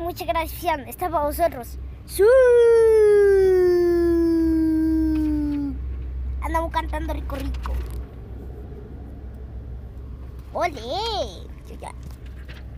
muchas gracias. Está para vosotros. Andamos cantando rico rico. ¡Ole!